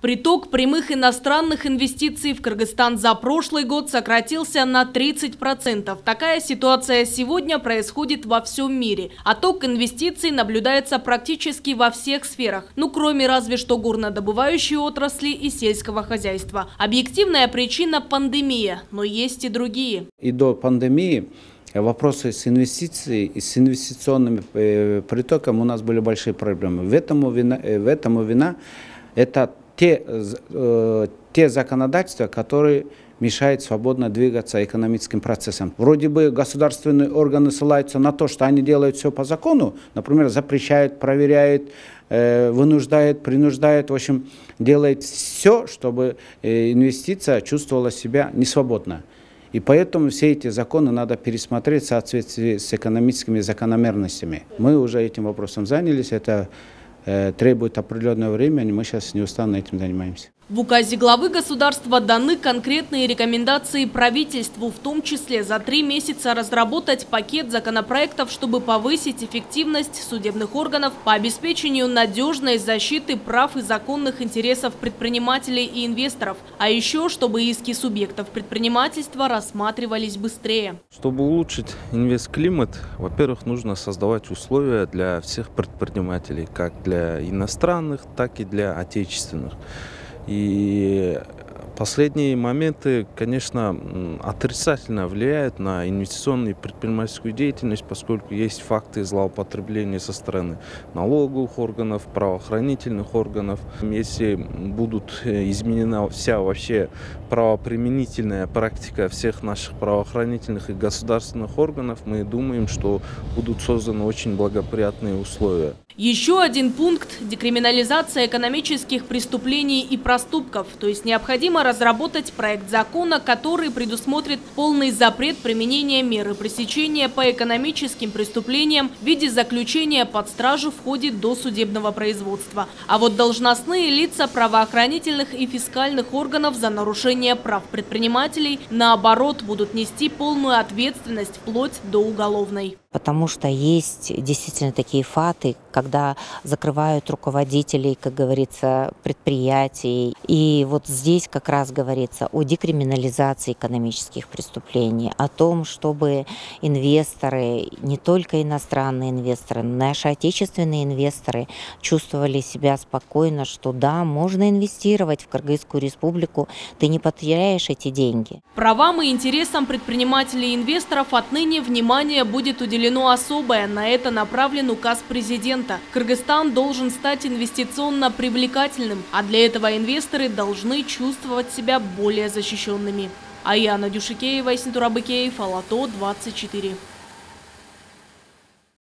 Приток прямых иностранных инвестиций в Кыргызстан за прошлый год сократился на 30%. Такая ситуация сегодня происходит во всем мире. Отток инвестиций наблюдается практически во всех сферах, ну кроме разве что горнодобывающей отрасли и сельского хозяйства. Объективная причина – пандемия, но есть и другие. И до пандемии вопросы с инвестицией и с инвестиционным э, притоком у нас были большие проблемы. В этом вина, э, в этом вина это те, э, те законодательства, которые мешают свободно двигаться экономическим процессам. Вроде бы государственные органы ссылаются на то, что они делают все по закону, например, запрещают, проверяют, э, вынуждают, принуждают, в общем, делают все, чтобы э, инвестиция чувствовала себя несвободно. И поэтому все эти законы надо пересмотреть в соответствии с экономическими закономерностями. Мы уже этим вопросом занялись. Это требует определенного времени, мы сейчас неустанно этим занимаемся. В указе главы государства даны конкретные рекомендации правительству, в том числе за три месяца разработать пакет законопроектов, чтобы повысить эффективность судебных органов по обеспечению надежной защиты прав и законных интересов предпринимателей и инвесторов, а еще, чтобы иски субъектов предпринимательства рассматривались быстрее. Чтобы улучшить инвестклимат, во-первых, нужно создавать условия для всех предпринимателей, как для иностранных, так и для отечественных. И последние моменты, конечно, отрицательно влияют на инвестиционную и предпринимательскую деятельность, поскольку есть факты злоупотребления со стороны налоговых органов, правоохранительных органов. Если будут э, изменена вся вообще правоприменительная практика всех наших правоохранительных и государственных органов, мы думаем, что будут созданы очень благоприятные условия. Еще один пункт – декриминализация экономических преступлений и проступков. То есть необходимо разработать проект закона, который предусмотрит полный запрет применения меры пресечения по экономическим преступлениям в виде заключения под стражу в ходе досудебного производства. А вот должностные лица правоохранительных и фискальных органов за нарушение прав предпринимателей, наоборот, будут нести полную ответственность вплоть до уголовной потому что есть действительно такие фаты, когда закрывают руководителей, как говорится, предприятий. И вот здесь как раз говорится о декриминализации экономических преступлений, о том, чтобы инвесторы, не только иностранные инвесторы, но наши отечественные инвесторы чувствовали себя спокойно, что да, можно инвестировать в Кыргызскую республику, ты не потеряешь эти деньги. Правам и интересам предпринимателей и инвесторов отныне внимание будет уделено уделено особое. На это направлен указ президента. Кыргызстан должен стать инвестиционно привлекательным, а для этого инвесторы должны чувствовать себя более защищенными. Аяна Дюшикеева, Синтурабыкеев, Алато, 24.